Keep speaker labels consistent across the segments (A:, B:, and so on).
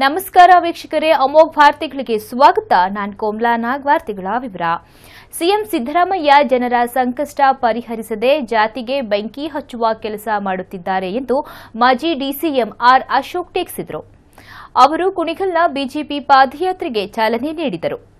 A: ನಮಸ್ಕಾರ ವೀಕ್ಷಕರೇ, ಅಮೋಘ್ ವಾರ್ತೆಗಳಿಗೆ ಸ್ವಾಗತ. ನಾನು ಕೋಮ್ಲಾ ನಾಗ್, ವಾರ್ತೆಗಳ ವಿವರ. ಸಿಎಂ ಸಿದ್ದರಾಮಯ್ಯ ಜನರ ಸಂಕಷ್ಟ ಪರಿಹರಿಸದೆ ಜಾತಿಗೆ ಬೆಂಕಿ ಹಚ್ಚುವ ಕೆಲಸ ಮಾಡುತ್ತಿದ್ದಾರೆ ಎಂದು ಮಾಜಿ ಡಿಸಿಎಂ ಆರ್ ಅಶೋಕ್ ಟೀಕಿಸಿದರು. ಅವರು ಕುಣಿಗಲ್ನ ಬಿಜೆಪಿ ಪಾದಯಾತ್ರೆಗೆ ಚಾಲನೆ ನೀಡಿದರು.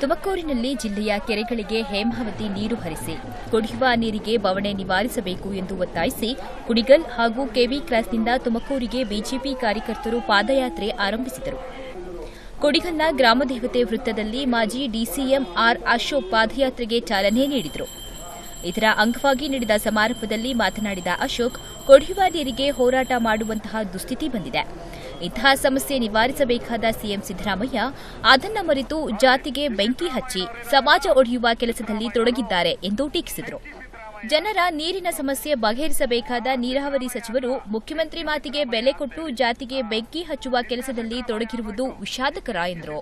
A: ತುಮಕೂರಿನಲ್ಲಿ ಜಿಲ್ಲೆಯ ಕೆರೆಗಳಿಗೆ ಹೇಮಾವತಿ ನೀರು ಹರಿಸಿ, ಕುಡಿಯುವ ನೀರಿಗೆ ಬವಣೆ ನಿವಾರಿಸಬೇಕು ಎಂದು ಒತ್ತಾಯಿಸಿ ಕುಡಿಗಲ್ ಹಾಗೂ ಕೆವಿ ಕ್ರಾಸ್ನಿಂದ ತುಮಕೂರಿಗೆ ಬಿಜೆಪಿ ಕಾರ್ಯಕರ್ತರು ಪಾದಯಾತ್ರೆ ಆರಂಭಿಸಿದರು. ಕುಡಿಗಲ್ನ ಗ್ರಾಮದೇವತೆ ವೃತ್ತದಲ್ಲಿ ಮಾಜಿ ಡಿಸಿಎಂ ಆರ್ ಅಶೋಕ್ ಪಾದಯಾತ್ರೆಗೆ ಚಾಲನೆ ನೀಡಿದರು. ಇದರ ಅಂಗವಾಗಿ ನಡೆದ ಸಮಾರಂಭದಲ್ಲಿ ಮಾತನಾಡಿದ ಅಶೋಕ್, ಕುಡಿಯುವ ನೀರಿಗೆ ಹೋರಾಟ ಮಾಡುವಂತಹ ದುಸ್ಥಿತಿ ಬಂದಿದೆ. ಇಂತಹ ಸಮಸ್ಯೆ ನಿವಾರಿಸಬೇಕಾದ ಸಿಎಂ ಸಿದ್ದರಾಮಯ್ಯ, ಅದನ್ನ ಮರೆತು ಜಾತಿಗೆ ಬೆಂಕಿ ಹಚ್ಚಿ ಸಮಾಜ ಒಡೆಯುವ ಕೆಲಸದಲ್ಲಿ ತೊಡಗಿದ್ದಾರೆ ಎಂದು ಟೀಕಿಸಿದರು. ಜನರ ನೀರಿನ ಸಮಸ್ಯೆ ಬಗೆಹರಿಸಬೇಕಾದ ನೀರಾವರಿ ಸಚಿವರು ಮುಖ್ಯಮಂತ್ರಿ ಮಾತಿಗೆ ಬೆಲೆ ಕೊಟ್ಟು ಜಾತಿಗೆ ಬೆಂಕಿ ಹಚ್ಚುವ ಕೆಲಸದಲ್ಲಿ ತೊಡಗಿರುವುದು ವಿಷಾದಕರ ಎಂದರು.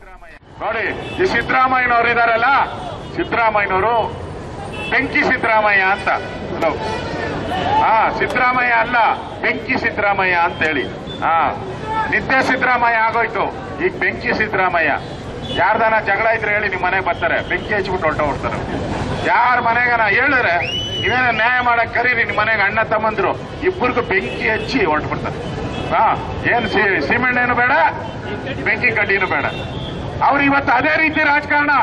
B: ಬೆಂಕಿ ಸಿದ್ದರಾಮಯ್ಯ ಅಂತ. ಸಿದ್ದರಾಮಯ್ಯ ಅಲ್ಲ, ಬೆಂಕಿ ಸಿದ್ದರಾಮಯ್ಯ ಅಂತ ಹೇಳಿ. ನಿತ್ಯ ಸಿದ್ದರಾಮಯ್ಯ ಆಗೋಯ್ತು. ಈಗ ಬೆಂಕಿ ಸಿದ್ದರಾಮಯ್ಯ. ಯಾರ್ದಾನ ಜಗಳ ಇದ್ರೆ ಹೇಳಿ ನಿಮ್ಮ ಮನೆಗೆ ಬರ್ತಾರೆ. ಬೆಂಕಿ ಹಚ್ಬಿಟ್ಟು ಹೊರಟೋಗ್ತಾರೆ ಯಾರ ಮನೆಗನ ಹೇಳಿದ್ರೆ ನೀವೇನ ನ್ಯಾಯ ಮಾಡಕ್ ಕರೀರಿ ನಿಮ್ಮ ಮನೆಗೆ ಅಣ್ಣ ತಮ್ಮಂದ್ರು. ಇಬ್ಬರಿಗೂ ಬೆಂಕಿ ಹಚ್ಚಿ ಹೊರಟ್ಬಿಡ್ತಾರೆ. ಹಾ, ಏನ್ ಸಿಮೆಂಟ್ ಬೇಡ, ಬೆಂಕಿ ಕಡ್ಡಿನೂ ಬೇಡ. ಅವ್ರು ಇವತ್ತು ಅದೇ ರೀತಿ ರಾಜಕಾರಣ.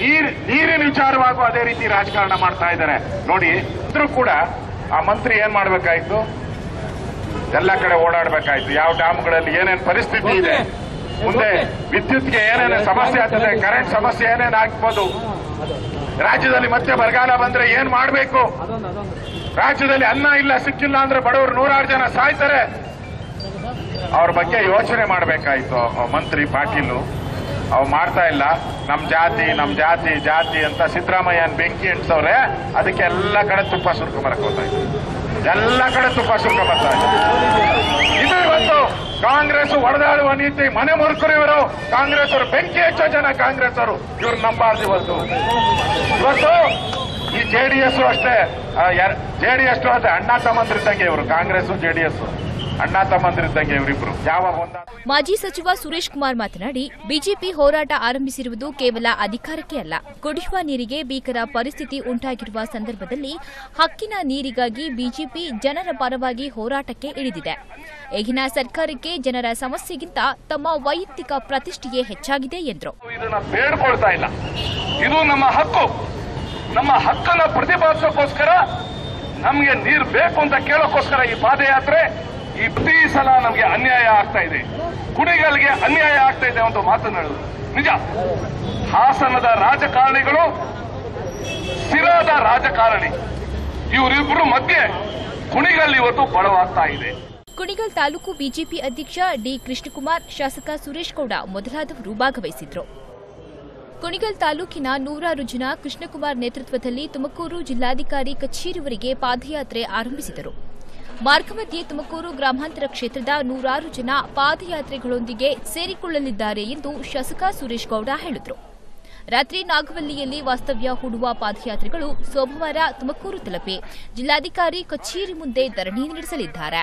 B: ನೀರ್, ನೀರಿನ ವಿಚಾರವಾಗೂ ಅದೇ ರೀತಿ ರಾಜಕಾರಣ ಮಾಡ್ತಾ ಇದ್ದಾರೆ. ನೋಡಿ, ಇದ್ರೂ ಕೂಡ ಆ ಮಂತ್ರಿ ಏನ್ ಮಾಡ್ಬೇಕಾಯ್ತು? ಎಲ್ಲ ಕಡೆ ಓಡಾಡಬೇಕಾಯ್ತು. ಯಾವ ಡ್ಯಾಮ್ಗಳಲ್ಲಿ ಏನೇನು ಪರಿಸ್ಥಿತಿ ಇದೆ? ಮುಂದೆ ವಿದ್ಯುತ್ಗೆ ಏನೇನು ಸಮಸ್ಯೆ ಆಗ್ತದೆ ಕರೆಂಟ್ ಸಮಸ್ಯೆ ಏನೇನು ಆಗ್ಬೋದು? ರಾಜ್ಯದಲ್ಲಿ ಮತ್ತೆ ಬರಗಾಲ ಬಂದ್ರೆ ಏನ್ ಮಾಡಬೇಕು? ರಾಜ್ಯದಲ್ಲಿ ಅನ್ನ ಇಲ್ಲ ಸಿಕ್ಕಿಲ್ಲ ಅಂದ್ರೆ ಬಡವರು ನೂರಾರು ಜನ ಸಾಯ್ತಾರೆ. ಅವ್ರ ಬಗ್ಗೆ ಯೋಚನೆ ಮಾಡಬೇಕಾಯ್ತು. ಮಂತ್ರಿ ಪಾಟೀಲು ಅವ್ ಮಾಡ್ತಾ ಇಲ್ಲ. ನಮ್ ಜಾತಿ ನಮ್ ಜಾತಿ ಜಾತಿ ಅಂತ ಸಿದ್ದರಾಮಯ್ಯನ್ ಬೆಂಕಿ ಎಂಟ್ಸವ್ರೆ ಅದಕ್ಕೆ ಎಲ್ಲ ಕಡೆ ತುಪ್ಪ ಸುರ್ಕು ಬರಕ್ ಹೋಗ್ತಾ ಎಲ್ಲ ಕಡೆ ತುಂಬ ಸುಖ ಬರ್ತಾ ಇದೆ. ಇದು ಇವತ್ತು ಕಾಂಗ್ರೆಸ್ ಹೊಡೆದಾಡುವ ನೀತಿ ಮನೆ ಮುರುಕರು ಇವರು. ಕಾಂಗ್ರೆಸ್ ಅವರು ಬೆಂಕಿ ಹೆಚ್ಚೋ ಜನ ಕಾಂಗ್ರೆಸ್ ಅವರು ಇವ್ರು ನಂಬಾರ್ದು ಇವತ್ತು. ಇವತ್ತು ಈ ಜೆಡಿಎಸ್ ಅಷ್ಟೇ ಜೆಡಿಎಸ್ ಅಷ್ಟೇ ಅಣ್ಣ ತಮ್ಮಂದ್ರಿದ್ದಂಗೆ ಇವರು ಕಾಂಗ್ರೆಸ್ ಜೆಡಿಎಸ್ ಅಣ್ಣ ತಮ್ಮಂದಿರಿದ್ದಂಗೆ ಇವರಿಬ್ರು. ಯಾವ
A: ಮಾಜಿ ಸಚಿವ ಸುರೇಶ್ ಕುಮಾರ್ ಮಾತನಾಡಿ ಬಿಜೆಪಿ ಹೋರಾಟ ಆರಂಭಿಸಿರುವುದು ಕೇವಲ ಅಧಿಕಾರಕ್ಕೆ ಅಲ್ಲ. ಕುಡಿಯುವ ನೀರಿಗೆ ಭೀಕರ ಪರಿಸ್ಥಿತಿ ಉಂಟಾಗಿರುವ ಸಂದರ್ಭದಲ್ಲಿ ಹಕ್ಕಿನ ನೀರಿಗಾಗಿ ಬಿಜೆಪಿ ಜನರ ಪರವಾಗಿ ಹೋರಾಟಕ್ಕೆ ಇಳಿದಿದೆ. ಈಗಿನ ಸರ್ಕಾರಕ್ಕೆ ಜನರ ಸಮಸ್ಯೆಗಿಂತ ತಮ್ಮ ವೈಯಕ್ತಿಕ ಪ್ರತಿಷ್ಠೆಯೇ ಹೆಚ್ಚಾಗಿದೆ ಎಂದರು.
B: ಇದು ನಮ್ಮ ಹಕ್ಕು. ನಮ್ಮ ಹಕ್ಕನ್ನ ಪ್ರತಿಪಾದಿಸೋಕ್ಕೋಸ್ಕರ ನಮಗೆ ನೀರು ಬೇಕು ಅಂತ ಕೇಳೋಕ್ಕೋಸ್ಕರ ಈ ಪಾದಯಾತ್ರೆ ಪ್ರತಿ ಸಲ ನಮಗೆ ಅನ್ಯಾಯ ಆಗ್ತಾ ಇದೆ. ಕುಡಿಗಳಿಗೆ ಅನ್ಯಾಯ ಆಗ್ತಾ ಇದೆ ಅಂತ ಮಾತನಾಡುದು ನಿಜ. ಹಾಸನದ ರಾಜಕಾರಣಿಗಳು ಸ್ಥಿರದ ರಾಜಕಾರಣಿ. ಇವರಿಬ್ಬರು ಮಧ್ಯೆ ಕುಣಿಗಲ್ ಇವತ್ತು ಬಡವಾಗ್ತಾ ಇದೆ.
A: ಕುಣಿಗಲ್ ತಾಲೂಕು ಬಿಜೆಪಿ ಅಧ್ಯಕ್ಷ ಡಿ ಕೃಷ್ಣಕುಮಾರ್, ಶಾಸಕ ಸುರೇಶ್ ಗೌಡ ಮೊದಲಾದವರು ಭಾಗವಹಿಸಿದ್ರು. ಕುಣಿಗಲ್ ತಾಲೂಕಿನ ನೂರಾರು ಜನ ಕೃಷ್ಣಕುಮಾರ್ ನೇತೃತ್ವದಲ್ಲಿ ತುಮಕೂರು ಜಿಲ್ಲಾಧಿಕಾರಿ ಕಚೇರಿವರೆಗೆ ಪಾದಯಾತ್ರೆ ಆರಂಭಿಸಿದರು. ಮಾರ್ಗಮಧ್ಯೆ ತುಮಕೂರು ಗ್ರಾಮಾಂತರ ಕ್ಷೇತ್ರದ ನೂರಾರು ಜನ ಪಾದಯಾತ್ರೆಗಳೊಂದಿಗೆ ಸೇರಿಕೊಳ್ಳಲಿದ್ದಾರೆ ಎಂದು ಶಾಸಕ ಸುರೇಶ್ ಗೌಡ ಹೇಳಿದರು. ರಾತ್ರಿ ನಾಗವಲ್ಲಿಯಲ್ಲಿ ವಾಸ್ತವ್ಯ ಹೂಡುವ ಪಾದಯಾತ್ರಿಗಳು ಸೋಮವಾರ ತುಮಕೂರು ತಲುಪಿ ಜಿಲ್ಲಾಧಿಕಾರಿ ಕಚೇರಿ ಮುಂದೆ ಧರಣಿ ನಡೆಸಲಿದ್ದಾರೆ.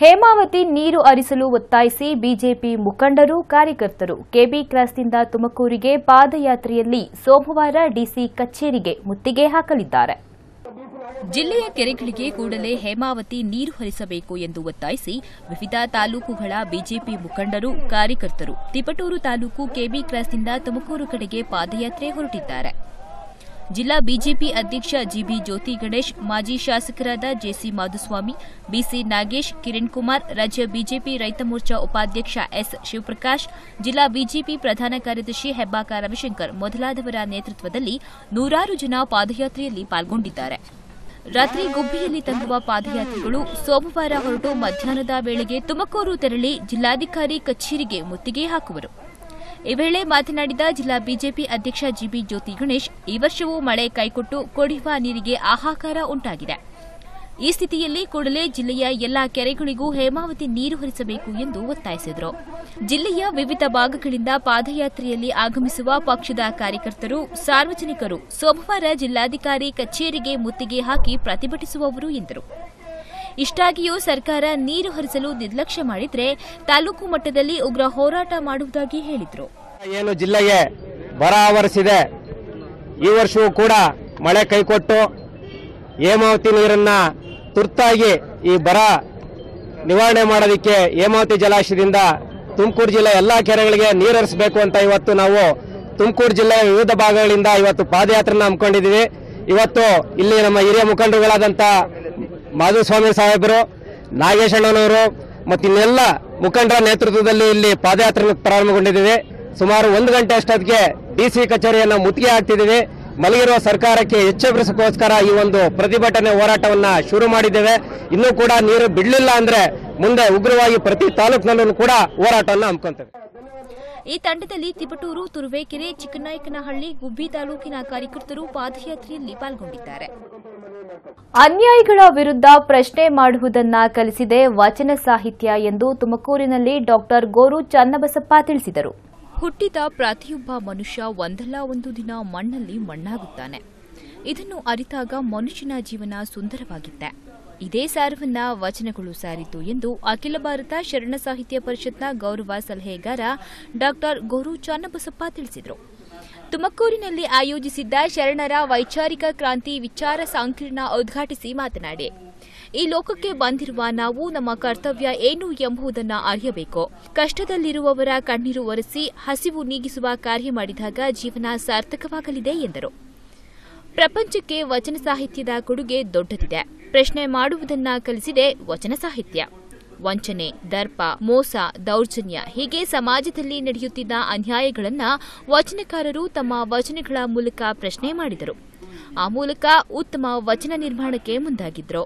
A: ಹೇಮಾವತಿ ನೀರು ಹರಿಸಲು ಒತ್ತಾಯಿಸಿ ಬಿಜೆಪಿ ಮುಖಂಡರು, ಕಾರ್ಯಕರ್ತರು ಕೆಬಿ ಕ್ರಾಸ್ನಿಂದ ತುಮಕೂರಿಗೆ ಪಾದಯಾತ್ರೆಯಲ್ಲಿ ಸೋಮವಾರ ಡಿಸಿ ಕಚೇರಿಗೆ ಮುತ್ತಿಗೆ ಹಾಕಲಿದ್ದಾರೆ. ಜಿಲ್ಲೆಯ ಕೆರೆಗಳಿಗೆ ಕೂಡಲೇ ಹೇಮಾವತಿ ನೀರು ಹರಿಸಬೇಕು ಎಂದು ಒತ್ತಾಯಿಸಿ ವಿವಿಧ ತಾಲೂಕುಗಳ ಬಿಜೆಪಿ ಮುಖಂಡರು, ಕಾರ್ಯಕರ್ತರು, ತಿಪಟೂರು ತಾಲೂಕು ಕೆಬಿ ಕ್ರಾಸ್ನಿಂದ ತುಮಕೂರು ಕಡೆಗೆ ಪಾದಯಾತ್ರೆ ಹೊರಟಿದ್ದಾರೆ. ಜಿಲ್ಲಾ ಬಿಜೆಪಿ ಅಧ್ಯಕ್ಷ ಜಿಬಿ ಜ್ಯೋತಿ ಗಣೇಶ್, ಮಾಜಿ ಶಾಸಕರಾದ ಜೆಸಿ ಮಾಧುಸ್ವಾಮಿ, ಬಿಸಿ ನಾಗೇಶ್, ಕಿರಣ್ ಕುಮಾರ್, ರಾಜ್ಯ ಬಿಜೆಪಿ ರೈತ ಮೋರ್ಚಾ ಉಪಾಧ್ಯಕ್ಷ ಎಸ್ ಶಿವಪ್ರಕಾಶ್, ಜಿಲ್ಲಾ ಬಿಜೆಪಿ ಪ್ರಧಾನ ಕಾರ್ಯದರ್ಶಿ ಹೆಬ್ಬಾಕ ರವಿಶಂಕರ್ ಮೊದಲಾದವರ ನೇತೃತ್ವದಲ್ಲಿ ನೂರಾರು ಜನ ಪಾದಯಾತ್ರೆಯಲ್ಲಿ ಪಾಲ್ಗೊಂಡಿದ್ದಾರೆ. ರಾತ್ರಿ ಗುಬ್ಬಿಯಲ್ಲಿ ತಂಗುವ ಪಾದಯಾತ್ರಿಗಳು ಸೋಮವಾರ ಹೊರಟು ಮಧ್ಯಾಹ್ನದ ವೇಳೆಗೆ ತುಮಕೂರು ತೆರಳಿ ಜಿಲ್ಲಾಧಿಕಾರಿ ಕಚೇರಿಗೆ ಮುತ್ತಿಗೆ ಹಾಕುವರು. ಈ ವೇಳೆ ಮಾತನಾಡಿದ ಜಿಲ್ಲಾ ಬಿಜೆಪಿ ಅಧ್ಯಕ್ಷ ಜಿಬಿ ಜ್ಯೋತಿ ಗಣೇಶ್, ಈ ವರ್ಷವೂ ಮಳೆ ಕೈಕೊಟ್ಟು ಕುಡಿಯುವ ನೀರಿಗೆ ಹಾಹಾಕಾರ ಉಂಟಾಗಿದೆ. ಈ ಸ್ಥಿತಿಯಲ್ಲಿ ಕೂಡಲೇ ಜಿಲ್ಲೆಯ ಎಲ್ಲಾ ಕೆರೆಗಳಿಗೂ ಹೇಮಾವತಿ ನೀರು ಹರಿಸಬೇಕು ಎಂದು ಒತ್ತಾಯಿಸಿದರು. ಜಿಲ್ಲೆಯ ವಿವಿಧ ಭಾಗಗಳಿಂದ ಪಾದಯಾತ್ರೆಯಲ್ಲಿ ಆಗಮಿಸುವ ಪಕ್ಷದ ಕಾರ್ಯಕರ್ತರು, ಸಾರ್ವಜನಿಕರು ಸೋಮವಾರ ಜಿಲ್ಲಾಧಿಕಾರಿ ಕಚೇರಿಗೆ ಮುತ್ತಿಗೆ ಹಾಕಿ ಪ್ರತಿಭಟಿಸುವವರು ಎಂದರು. ಇಷ್ಟಾಗಿಯೂ ಸರ್ಕಾರ ನೀರು ಹರಿಸಲು ನಿರ್ಲಕ್ಷ್ಯ ಮಾಡಿದರೆ ತಾಲೂಕು ಮಟ್ಟದಲ್ಲಿ ಉಗ್ರ ಹೋರಾಟ ಮಾಡುವುದಾಗಿ ಹೇಳಿದರು.
C: ಏನು ಜಿಲ್ಲೆಗೆ ಬರ ಆವರಿಸಿದೆ ಈ ವರ್ಷವೂ ಕೂಡ ಮಳೆ ಕೈಕೊಟ್ಟು ಹೇಮಾವತಿ ನೀರನ್ನ ತುರ್ತಾಗಿ ಈ ಬರ ನಿವಾರಣೆ ಮಾಡೋದಕ್ಕೆ ಹೇಮಾವತಿ ಜಲಾಶಯದಿಂದ ತುಮಕೂರು ಜಿಲ್ಲೆ ಎಲ್ಲಾ ಕೆರೆಗಳಿಗೆ ನೀರು ಹರಿಸಬೇಕು ಅಂತ ಇವತ್ತು ನಾವು ತುಮಕೂರು ಜಿಲ್ಲೆಯ ವಿವಿಧ ಭಾಗಗಳಿಂದ ಇವತ್ತು ಪಾದಯಾತ್ರೆನ ಹಮ್ಮಿಕೊಂಡಿದ್ದೀವಿ. ಇವತ್ತು ಇಲ್ಲಿ ನಮ್ಮ ಹಿರಿಯ ಮುಖಂಡರುಗಳಾದಂಥ ಮಾಧುಸ್ವಾಮಿ ಸಾಹೇಬರು ನಾಗೇಶಣ್ಣನವರು ಮತ್ತು ಇನ್ನೆಲ್ಲ ಮುಖಂಡರ ನೇತೃತ್ವದಲ್ಲಿ ಇಲ್ಲಿ ಪಾದಯಾತ್ರೆ ಪ್ರಾರಂಭಗೊಂಡಿದ್ದೀವಿ. ಸುಮಾರು ಒಂದು ಗಂಟೆ ಅಷ್ಟೊತ್ತಿಗೆ ಡಿಸಿ ಕಚೇರಿಯನ್ನು ಮುತ್ತಿಗೆ ಹಾಕ್ತಿದ್ದೀವಿ. ಮಲಗಿರುವ ಸರ್ಕಾರಕ್ಕೆ ಎಚ್ಚರಿಸೋಸ್ಕರ ಈ ಒಂದು ಪ್ರತಿಭಟನೆ ಹೋರಾಟವನ್ನ ಶುರು ಮಾಡಿದ್ದೇವೆ. ಇನ್ನೂ ಕೂಡ ನೀರು ಬಿಡಲಿಲ್ಲ ಅಂದ್ರೆ ಮುಂದೆ ಉಗ್ರವಾಗಿ ಪ್ರತಿ ತಾಲೂಕಿನಲ್ಲೂ ಕೂಡ ಹೋರಾಟವನ್ನು ಹಮ್ಮಿಕೊಂತೇವೆ.
A: ಈ ತಂಡದಲ್ಲಿ ತಿಪಟೂರು ತುರುವೇಕೆರೆ ಚಿಕ್ಕನಾಯಕನಹಳ್ಳಿ ಗುಬ್ಬಿ ತಾಲೂಕಿನ ಕಾರ್ಯಕರ್ತರು ಪಾದಯಾತ್ರೆಯಲ್ಲಿ ಪಾಲ್ಗೊಂಡಿದ್ದಾರೆ.
D: ಅನ್ಯಾಯಗಳ ವಿರುದ್ಧ ಪ್ರಶ್ನೆ ಮಾಡುವುದನ್ನ ಕಲಿಸಿದೆ ವಚನ ಸಾಹಿತ್ಯ ಎಂದು ತುಮಕೂರಿನಲ್ಲಿ ಡಾಕ್ಟರ್ ಗೋರು ಚನ್ನಬಸಪ್ಪ ತಿಳಿಸಿದರು.
A: ಹುಟ್ಟಿದ ಪ್ರತಿಯೊಬ್ಬ ಮನುಷ್ಯ ಒಂದಲ್ಲ ಒಂದು ದಿನ ಮಣ್ಣಲ್ಲಿ ಮಣ್ಣಾಗುತ್ತಾನೆ. ಇದನ್ನು ಅರಿತಾಗ ಮನುಷ್ಯನ ಜೀವನ ಸುಂದರವಾಗಿತ್ತೆ. ಇದೇ ಸಾರವನ್ನ ವಚನಗಳು ಸಾರಿತು ಎಂದು ಅಖಿಲ ಭಾರತ ಶರಣ ಸಾಹಿತ್ಯ ಪರಿಷತ್ನ ಗೌರವ ಸಲಹೆಗಾರ ಡಾಕ್ಟರ್ ಗೋರು ಚನ್ನಬಸಪ್ಪ ತಿಳಿಸಿದರು. ತುಮಕೂರಿನಲ್ಲಿ ಆಯೋಜಿಸಿದ್ದ ಶರಣರ ವೈಚಾರಿಕ ಕ್ರಾಂತಿ ವಿಚಾರ ಸಂಕಿರಣ ಉದ್ಘಾಟಿಸಿ ಮಾತನಾಡಿ. ಈ ಲೋಕಕ್ಕೆ ಬಂದಿರುವ ನಾವು ನಮ್ಮ ಕರ್ತವ್ಯ ಏನು ಎಂಬುದನ್ನ ಅರಿಯಬೇಕು. ಕಷ್ಟದಲ್ಲಿರುವವರ ಕಣ್ಣೀರು ಒರೆಸಿ ಹಸಿವು ನೀಗಿಸುವ ಕಾರ್ಯ ಮಾಡಿದಾಗ ಜೀವನ ಸಾರ್ಥಕವಾಗಲಿದೆ ಎಂದರು. ಪ್ರಪಂಚಕ್ಕೆ ವಚನ ಸಾಹಿತ್ಯದ ಕೊಡುಗೆ ದೊಡ್ಡದಿದೆ. ಪ್ರಶ್ನೆ ಮಾಡುವುದನ್ನ ಕಲಿಸಿದೆ ವಚನ ಸಾಹಿತ್ಯ. ವಂಚನೆ, ದರ್ಪ, ಮೋಸ, ದೌರ್ಜನ್ಯ ಹೀಗೆ ಸಮಾಜದಲ್ಲಿ ನಡೆಯುತ್ತಿದ್ದ ಅನ್ಯಾಯಗಳನ್ನು ವಚನಕಾರರು ತಮ್ಮ ವಚನಗಳ ಮೂಲಕ ಪ್ರಶ್ನೆ ಮಾಡಿದರು. ಆ ಮೂಲಕ ಉತ್ತಮ ವಚನ ನಿರ್ಮಾಣಕ್ಕೆ ಮುಂದಾಗಿದ್ರು.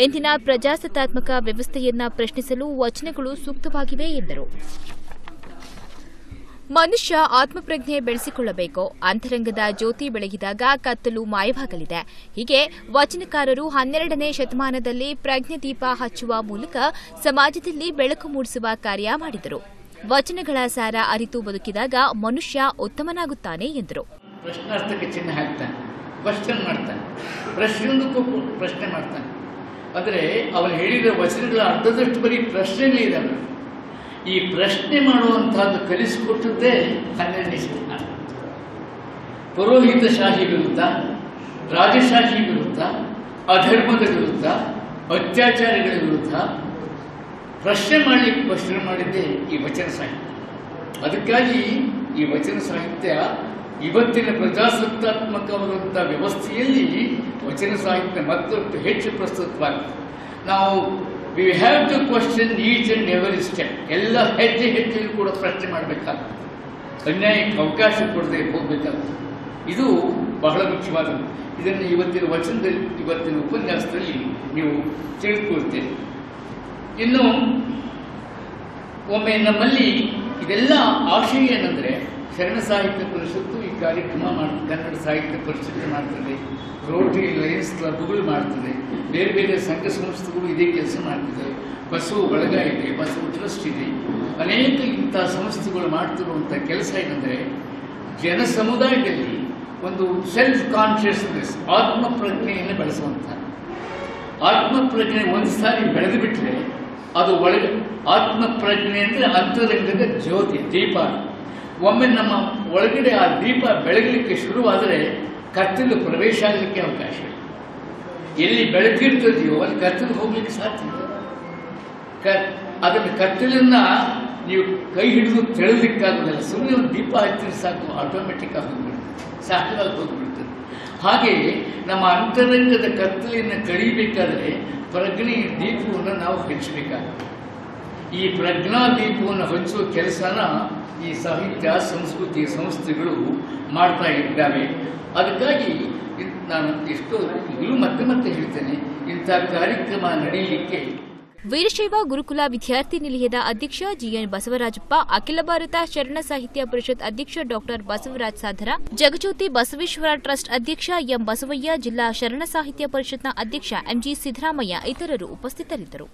A: ಇಂದಿನ ಪ್ರಜಾಸತ್ತಾತ್ಮಕ ವ್ಯವಸ್ಥೆಯನ್ನ ಪ್ರಶ್ನಿಸಲು ವಚನಗಳು ಸೂಕ್ತವಾಗಿವೆ ಎಂದರು. ಮನುಷ್ಯ ಆತ್ಮಪ್ರಜ್ಞೆ ಬೆಳೆಸಿಕೊಳ್ಳಬೇಕು. ಅಂತರಂಗದ ಜ್ಯೋತಿ ಬೆಳಗಿದಾಗ ಕತ್ತಲು ಮಾಯವಾಗಲಿದೆ. ಹೀಗೆ ವಚನಕಾರರು ಹನ್ನೆರಡನೇ ಶತಮಾನದಲ್ಲಿ ಪ್ರಜ್ಞೆ ದೀಪ ಹಚ್ಚುವ ಮೂಲಕ ಸಮಾಜದಲ್ಲಿ ಬೆಳಕು ಮೂಡಿಸುವ ಕಾರ್ಯ ಮಾಡಿದರು. ವಚನಗಳ ಸಾರ ಅರಿತು ಬದುಕಿದಾಗ ಮನುಷ್ಯ ಉತ್ತಮನಾಗುತ್ತಾನೆ ಎಂದರು.
E: ಕ್ವಶನ್ ಮಾಡ್ತಾನೆ. ಪ್ರಶ್ನೆಯೊಂದಕ್ಕೂ ಪ್ರಶ್ನೆ ಮಾಡ್ತಾನೆ. ಆದರೆ ಅವನು ಹೇಳಿದ ವಚನಗಳ ಅರ್ಧದಷ್ಟು ಬರೀ ಪ್ರಶ್ನೆನೇ ಇದ್ದಾವೆ ಈ ಪ್ರಶ್ನೆ ಮಾಡುವಂತಹದ್ದು ಕಲಿಸಿಕೊಟ್ಟದ್ದೇ ಹನ್ನೆರಡನೇ ಶತಮಾನ ಪುರೋಹಿತಶಾಹಿ ವಿರುದ್ಧ, ರಾಜಶಾಹಿ ವಿರುದ್ಧ, ಅಧರ್ಮದ ವಿರುದ್ಧ, ಅತ್ಯಾಚಾರಗಳ ವಿರುದ್ಧ ಪ್ರಶ್ನೆ ಮಾಡಲಿಕ್ಕೆ ಪ್ರಶ್ನೆ ಮಾಡಿದ್ದೇ ಈ ವಚನ ಸಾಹಿತ್ಯ. ಅದಕ್ಕಾಗಿ ಈ ವಚನ ಸಾಹಿತ್ಯ ಇವತ್ತಿನ ಪ್ರಜಾಸತ್ತಾತ್ಮಕವಾದಂಥ ವ್ಯವಸ್ಥೆಯಲ್ಲಿ ವಚನ ಸಾಹಿತ್ಯ ಮತ್ತಷ್ಟು ಹೆಚ್ಚು ಪ್ರಸ್ತುತವಾಗಿದೆ. ನಾವು we have to question each and every step ಎಲ್ಲ ಹೆಜ್ಜೆ ಹೆಜ್ಜೆಯೂ ಕೂಡ ಪ್ರಶ್ನೆ ಮಾಡಬೇಕಾಗ್ತದೆ. ಅನ್ಯಾಯಕ್ಕೆ ಅವಕಾಶ ಕೊಡದೆ ಹೋಗಬೇಕಾಗ್ತದೆ. ಇದು ಬಹಳ ಮುಖ್ಯವಾದದ್ದು. ಇದನ್ನು ಇವತ್ತಿನ ವಚನದಲ್ಲಿ, ಇವತ್ತಿನ ಉಪನ್ಯಾಸದಲ್ಲಿ ನೀವು ತಿಳಿದುಕೊಳ್ತೇವೆ ಇನ್ನು, ಒಮ್ಮೆ ನಮ್ಮಲ್ಲಿ ಇದೆಲ್ಲ ಆಶಯ ಏನಂದ್ರೆ ಶರಣ ಸಾಹಿತ್ಯ ಪರಿಷತ್ತು ಈ ಕಾರ್ಯಕ್ರಮ ಮಾಡ್ತದೆ ಕನ್ನಡ ಸಾಹಿತ್ಯ ಪರಿಷತ್ತು ಮಾಡ್ತದೆ. ರೋಟರಿ ಲಯನ್ಸ್ ಕ್ಲಬ್ಗಳು ಮಾಡ್ತದೆ. ಬೇರೆ ಬೇರೆ ಸಂಘ ಸಂಸ್ಥೆಗಳು ಇದೇ ಕೆಲಸ ಮಾಡ್ತದೆ ಬಸವ ಬಳಗ ಇದೆ ಬಸವ ಟ್ರಸ್ಟ್ ಇದೆ. ಅನೇಕ ಇಂಥ ಸಂಸ್ಥೆಗಳು ಮಾಡ್ತಿರುವಂಥ ಕೆಲಸ ಏನಂದರೆ ಜನ ಸಮುದಾಯದಲ್ಲಿ ಒಂದು ಸೆಲ್ಫ್ ಕಾನ್ಷಿಯಸ್ನೆಸ್ ಆತ್ಮ ಪ್ರಜ್ಞೆಯನ್ನು ಬೆಳೆಸುವಂಥ. ಆತ್ಮಪ್ರಜ್ಞೆ ಒಂದು ಸಾರಿ ಬೆಳೆದು ಬಿಟ್ಟರೆ ಅದು ಒಳಗೆ, ಆತ್ಮಪ್ರಜ್ಞೆ ಅಂದ್ರೆ ಅಂತರಂಗದ ಜ್ಯೋತಿ, ದೀಪ. ಒಮ್ಮೆ ನಮ್ಮ ಒಳಗಡೆ ಆ ದೀಪ ಬೆಳಗಲಿಕ್ಕೆ ಶುರುವಾದರೆ ಕತ್ತಲು ಪ್ರವೇಶ ಆಗಲಿಕ್ಕೆ ಅವಕಾಶ. ಎಲ್ಲಿ ಬೆಳಕಿರ್ತದೆಯೋ ಅಲ್ಲಿ ಕತ್ತಲು ಹೋಗ್ಲಿಕ್ಕೆ ಸಾಧ್ಯ. ಕ ಅದನ್ನು ಕತ್ತಲನ್ನ ನೀವು ಕೈ ಹಿಡಿದು ತೆಳಲಿಕ್ಕಾಗುದಿಲ್ಲ ಸುಮ್ಮನೆ ಒಂದು ದೀಪ ಹಚ್ಚಿದ್ರೆ ಸಾಕು ಆಟೋಮೆಟಿಕ್ ಆಗಿ ಹೋಗ್ಬಿಡುತ್ತೆ ಸಾಕಾಗಿ ಹೋಗ್ಬಿಡ್ತದೆ ಹಾಗೆ ನಮ್ಮ ಅಂತರಂಗದ ಕತ್ತಲೆಯನ್ನು ಕಡಿಬೇಕಾದ್ರೆ ಪ್ರಜ್ಞೆಯ ದೀಪವನ್ನು ನಾವು ಹಚ್ಚಬೇಕಾಗುತ್ತೆ ಈ ಪ್ರಜ್ಞಾ ದೀಪವನ್ನು ಹಚ್ಚುವ ಕೆಲಸನ ಈ ಸಾಹಿತ್ಯ, ಸಂಸ್ಕೃತಿ, ಸಂಸ್ಥೆಗಳು ಮಾಡ್ತಾ ಇದ್ದಾವೆ. ಅದಕ್ಕಾಗಿ ನಾನು ಎಷ್ಟೋ ಈಗಲೂ ಮತ್ತೆ ಮತ್ತೆ ಹೇಳ್ತೇನೆ, ಇಂಥ ಕಾರ್ಯಕ್ರಮ ನಡೆಯಲಿಕ್ಕೆ
A: ವೀರಶೈವ ಗುರುಕುಲ ವಿದ್ಯಾರ್ಥಿ ನಿಲಯದ ಅಧ್ಯಕ್ಷ ಜಿಎನ್ ಬಸವರಾಜಪ್ಪ, ಅಖಿಲ ಭಾರತ ಶರಣ ಸಾಹಿತ್ಯ ಪರಿಷತ್ ಅಧ್ಯಕ್ಷ ಡಾಕ್ಟರ್ ಬಸವರಾಜ್ ಸಾಧರ, ಜಗಜ್ಯೋತಿ ಬಸವೇಶ್ವರ ಟ್ರಸ್ಟ್ ಅಧ್ಯಕ್ಷ ಎಂ ಬಸವಯ್ಯ, ಜಿಲ್ಲಾ ಶರಣ ಸಾಹಿತ್ಯ ಪರಿಷತ್ನ ಅಧ್ಯಕ್ಷ ಎಂಜಿ ಸಿದ್ದರಾಮಯ್ಯ ಇತರರು ಉಪಸ್ಥಿತರಿದ್ದರು.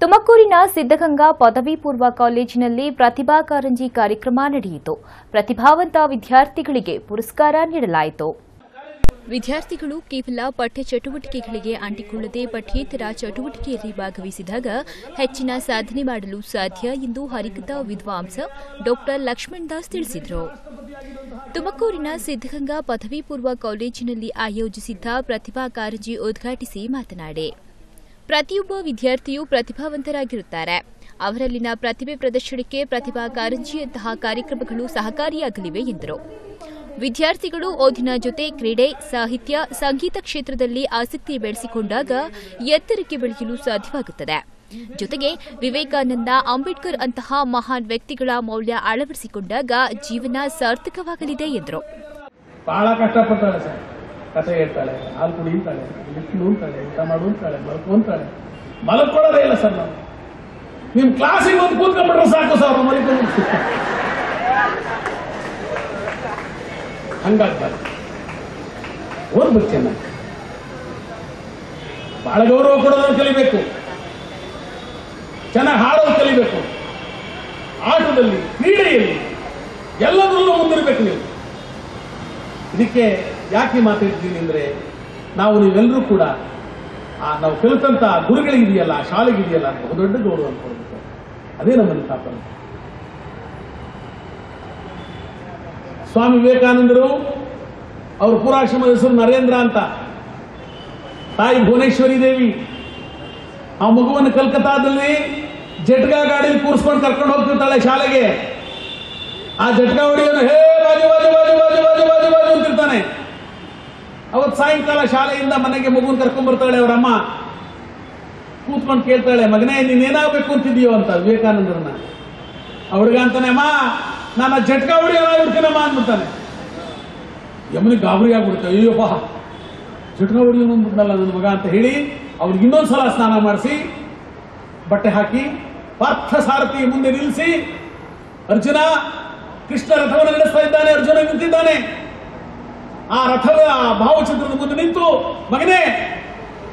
D: ತುಮಕೂರಿನ ಸಿದ್ದಗಂಗಾ ಪದವಿ ಪೂರ್ವ ಕಾಲೇಜಿನಲ್ಲಿ ಪ್ರತಿಭಾ ಕಾರಂಜಿ ಕಾರ್ಯಕ್ರಮ ನಡೆಯಿತು. ಪ್ರತಿಭಾವಂತ ವಿದ್ಯಾರ್ಥಿಗಳಿಗೆ ಪುರಸ್ಕಾರ ನೀಡಲಾಯಿತು.
A: ವಿದ್ಯಾರ್ಥಿಗಳು ಕೇವಲ ಪಠ್ಯ ಚಟುವಟಿಕೆಗಳಿಗೆ ಅಂಟಿಕೊಳ್ಳದೆ ಪಠ್ಯೇತರ ಚಟುವಟಿಕೆಯಲ್ಲಿ ಭಾಗವಹಿಸಿದಾಗ ಹೆಚ್ಚಿನ ಸಾಧನೆ ಮಾಡಲು ಸಾಧ್ಯ ಎಂದು ಹರಿಕತಾ ವಿದ್ವಾಂಸ ಡಾಕ್ಟರ್ ಲಕ್ಷ್ಮಣ್ ದಾಸ್ ತಿಳಿಸಿದರು. ತುಮಕೂರಿನ ಸಿದ್ದಗಂಗಾ ಪದವಿ ಪೂರ್ವ ಕಾಲೇಜಿನಲ್ಲಿ ಆಯೋಜಿಸಿದ್ದ ಪ್ರತಿಭಾ ಕಾರಂಜಿ ಉದ್ಘಾಟಿಸಿ ಮಾತನಾಡಿ. ಪ್ರತಿಯೊಬ್ಬ ವಿದ್ಯಾರ್ಥಿಯೂ ಪ್ರತಿಭಾವಂತರಾಗಿರುತ್ತಾರೆ. ಅವರಲ್ಲಿನ ಪ್ರತಿಭೆ ಪ್ರದರ್ಶನಕ್ಕೆ ಪ್ರತಿಭಾ ಕಾರಂಜಿಯಂತಹ ಕಾರ್ಯಕ್ರಮಗಳು ಸಹಕಾರಿಯಾಗಲಿವೆ ಎಂದರು. ವಿದ್ಯಾರ್ಥಿಗಳು ಓದಿನ ಜೊತೆ ಕ್ರೀಡೆ, ಸಾಹಿತ್ಯ, ಸಂಗೀತ ಕ್ಷೇತ್ರದಲ್ಲಿ ಆಸಕ್ತಿ ಬೆಳೆಸಿಕೊಂಡಾಗ ಎತ್ತರಕ್ಕೆ ಬೆಳೆಯಲು ಸಾಧ್ಯವಾಗುತ್ತದೆ. ಜೊತೆಗೆ ವಿವೇಕಾನಂದ, ಅಂಬೇಡ್ಕರ್ ಅಂತಹ ಮಹಾನ್ ವ್ಯಕ್ತಿಗಳ ಮೌಲ್ಯ ಅಳವಡಿಸಿಕೊಂಡಾಗ ಜೀವನ ಸಾರ್ಥಕವಾಗಲಿದೆ ಎಂದರು.
F: ಕಥೆ ಹೇಳ್ತಾಳೆ, ಹಾಲು ಕುಡಿ ಅಂತಾಳೆ ಬಿಸಿಲು ಅಂತಾಳೆ ಊಟ ಮಾಡು ಅಂತಾಳೆ, ಮಲಕು ಅಂತಾಳೆ. ಮಲಕೊಳ್ಳೋದೇ ಇಲ್ಲ ಸರ್ ನಾವು. ನಿಮ್ ಕ್ಲಾಸಿಗೆ ಒಂದು ಕೂತ್ಕೊಂಡ್ಬಿಟ್ರೆ ಸಾಕು ಸರ್ ಮಲ್ಕೊಂಡು ಹಂಗಾಗ್ಬಾರ್ದು. ಓದ್ಬೇಕು ಚೆನ್ನಾಗಿ ಬಹಳ ಗೌರವ ಕೊಡೋದನ್ನು ಕಲಿಬೇಕು. ಚೆನ್ನಾಗಿ ಹಾಡೋದು ಕಲಿಬೇಕು. ಆಟದಲ್ಲಿ, ಕ್ರೀಡೆಯಲ್ಲಿ ಎಲ್ಲದರಲ್ಲೂ ಮುಂದಿರ್ಬೇಕು ನೀವು. ಇದಕ್ಕೆ ಯಾಕೆ ಮಾತಾಡ್ತೀನಿ ಅಂದ್ರೆ ನಾವು ನೀವೆಲ್ಲರೂ ಕೂಡ, ಆ, ನಾವು ಕಲಿತಂತ ಗುರುಗಳಿದೆಯಲ್ಲ ಶಾಲೆಗಿದೆಯಲ್ಲ ಅಂತ ಬಹುದೊಡ್ಡ ಗೌರವ ಅನ್ಕೊಳ್ಬೇಕು ಅದೇ ನಮ್ಮನ್ನು ತಾಪನ ಸ್ವಾಮಿ ವಿವೇಕಾನಂದರು ಅವ್ರ ಪುರಾಶ್ರಮ ಹೆಸರು ನರೇಂದ್ರ ಅಂತ. ತಾಯಿ ಭುವನೇಶ್ವರಿ ದೇವಿ, ಆ ಮಗುವನ್ನು ಕಲ್ಕತ್ತಾದಲ್ಲಿ ಜಟ್ಗಾ ಗಾಡಿಯಲ್ಲಿ ಕೂರಿಸ್ಕೊಂಡು ಕರ್ಕೊಂಡು ಹೋಗ್ತಿರ್ತಾಳೆ ಶಾಲೆಗೆ. ಆ ಜಟ್ಕಾ ಹೊಡಿಯೋನು, ಹೇ ಬಾಜು ಬಾಜು ಅವತ್ ಸಾಯಂಕಾಲ ಶಾಲೆಯಿಂದ ಮನೆಗೆ ಮಗುನ್ ಕರ್ಕೊಂಡ್ ಬರ್ತಾಳೆ ಅವರಮ್ಮ. ಕೂತ್ಕೊಂಡು ಕೇಳ್ತಾಳೆ, ಮಗನೇ, ನೀನ್ ಏನಾಗ್ಬೇಕು ಅಂತಿದೀಯೋ ಅಂತ ವಿವೇಕಾನಂದರನ್ನ. ಅವ್ರಿಗ ಅಂತಾನೆ, ಅಮ್ಮ ನಾನು ಜಟ್ಕಾ ಹೊಡಿಯೋನಾಗ್ಬಿಡ್ತೀನಮ್ಮ ಅಂದ್ಬಿಡ್ತಾನೆ. ಯಮನಿಗೆ ಗಾಬರಿ ಆಗ್ಬಿಡ್ತೇವೆ ಅಯ್ಯೋ ಬಾ. ಜಟ್ಕ ಹೊಡಿಯೋನು ಅಂದ್ಬಿಟ್ನಲ್ಲ ನನ್ನ ಮಗ ಅಂತ ಹೇಳಿ ಅವ್ರಿಗೆ ಇನ್ನೊಂದ್ಸಲ ಸ್ನಾನ ಮಾಡಿಸಿ, ಬಟ್ಟೆ ಹಾಕಿ, ಪಾರ್ಥ ಸಾರಥಿ ಮುಂದೆ ನಿಲ್ಲಿಸಿ ಅರ್ಜುನ ಕೃಷ್ಣ ರಥವನ್ನು ನಡೆಸ್ತಾ ಇದ್ದಾನೆ, ಅರ್ಜುನ ನಿಂತಿದ್ದಾನೆ. ಆ ರಥದ ಭಾವಚಿತ್ರದ ಮುಂದೆ ನಿಂತು, ಮಗನೇ,